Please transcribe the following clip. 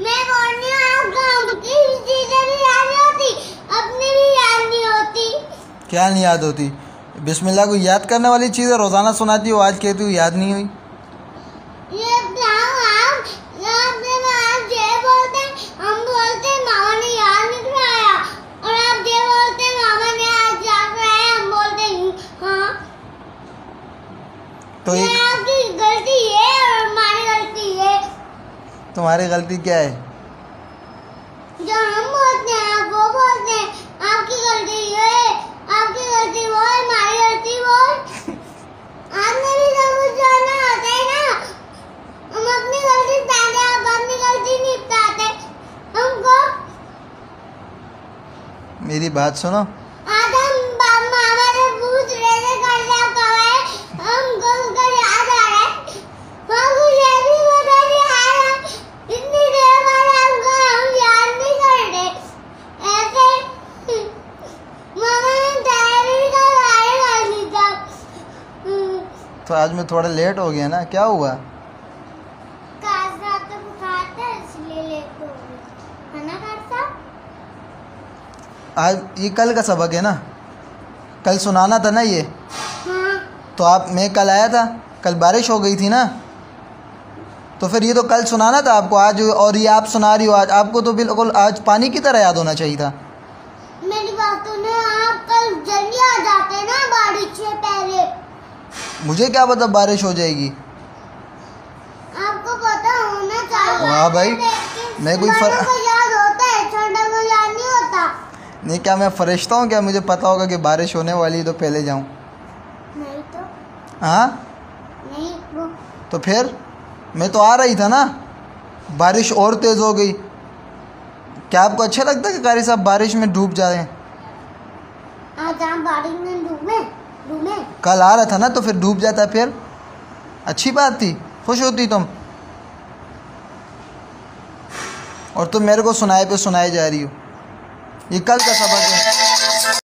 मैं चीज़ें भी याद नहीं होती। अपनी भी याद नहीं होती। क्या नहीं याद होती? बिस्मिल्लाह को याद करने वाली चीज़ रोज़ाना सुनाती हो आज कहती हूँ याद नहीं हुई। ये आप आप ये बोलते हम बोलते मामा ने याद नहीं कराया और आप ये बोलते मामा ने आज याद कराया हम बोलते हैं, हाँ। तो ये एक आपकी गलती है और हमारी गलती है तुम्हारी गलती क्या है? जो हम बोलते हैं आप वो बोलते हैं आपकी गलती ये आपकी गलती वो है हमारी गलती वो आपने भी सब कुछ जानना होता है ना? हम अपनी गलती बताते आप अपनी गलती नहीं बताते हमको मेरी बात सुनो आज हम बा- मामा से पूछ रहे थे कल आप कब आए हमको उसका याद आ रहा है हमको ये भी पता नहीं आ रहा इतनी देर बाद हमको हम याद नहीं कर रहे ऐसे मामा ने डायरी का गाड़ी करनी था हम्म, तो आज मैं थोड़ा लेट हो गया ना क्या हुआ? ना आज ये कल का सबक है ना? कल सुनाना था ना ये? हाँ। तो आप मैं कल आया था कल बारिश हो गई थी ना? तो फिर ये तो कल सुनाना था आपको आज और ये आप सुना रही हो आज आपको तो बिल्कुल आज पानी की तरह याद होना चाहिए था। मेरी बात सुनो आप कल जल्दी आ जाते ना बारिश मुझे क्या पता बारिश हो जाएगी? आपको पता होना चाहिए। वाह भाई, मैं कोई फर- याद होता है छोटा को याद नहीं होता। नहीं क्या मैं फरिश्ता हूँ क्या? मुझे पता होगा कि बारिश होने वाली है तो पहले जाऊँ। नहीं तो हाँ? नहीं तो फिर? मैं तो आ रही था ना। बारिश और तेज़ हो गई। क्या आपको अच्छा लगता है कि कारी साहब बारिश में डूब जाए? बारिश में डूबे? कल आ रहा था ना तो फिर डूब जाता फिर। अच्छी बात थी, खुश होती तुम। और तुम मेरे को सुनाए पे सुनाए जा रही हो। ये कल का सबक है